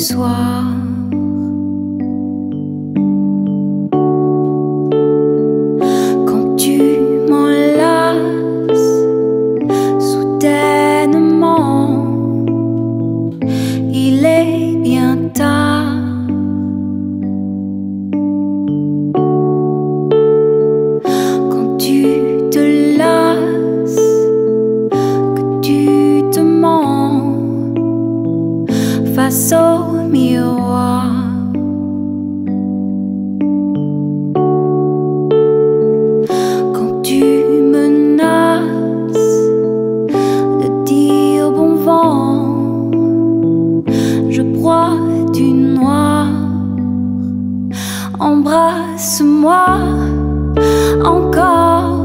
soir. Quand tu menaces de dire bon vent, je broie du noir. Embrasse-moi encore.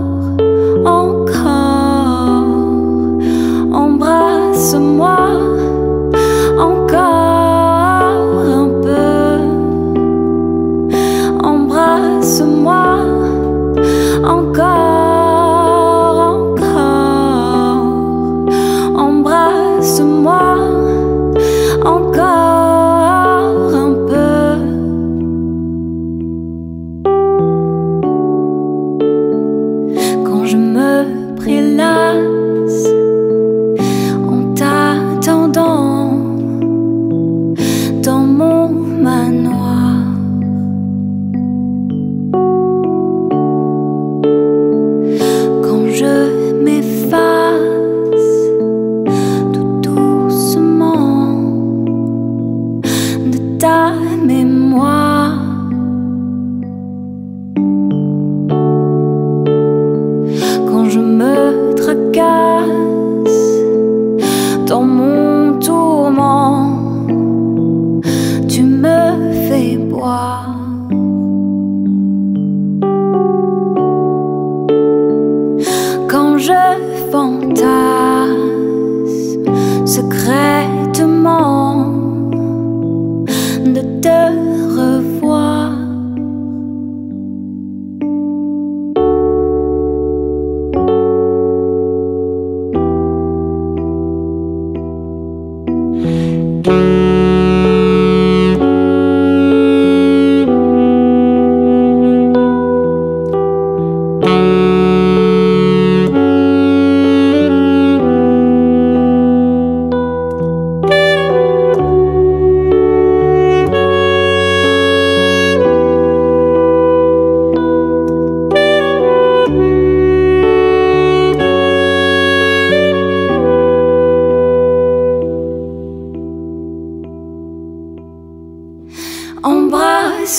Quand je me tracasse dans mon tourment, tu me fais boire. Quand je fantasme secrètement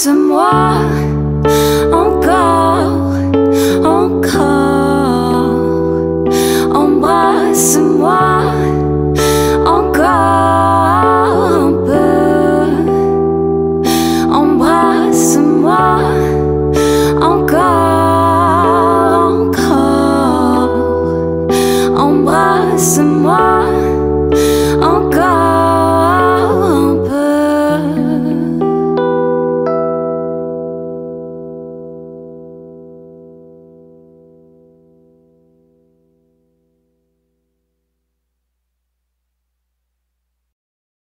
Embrasse-moi encore, encore.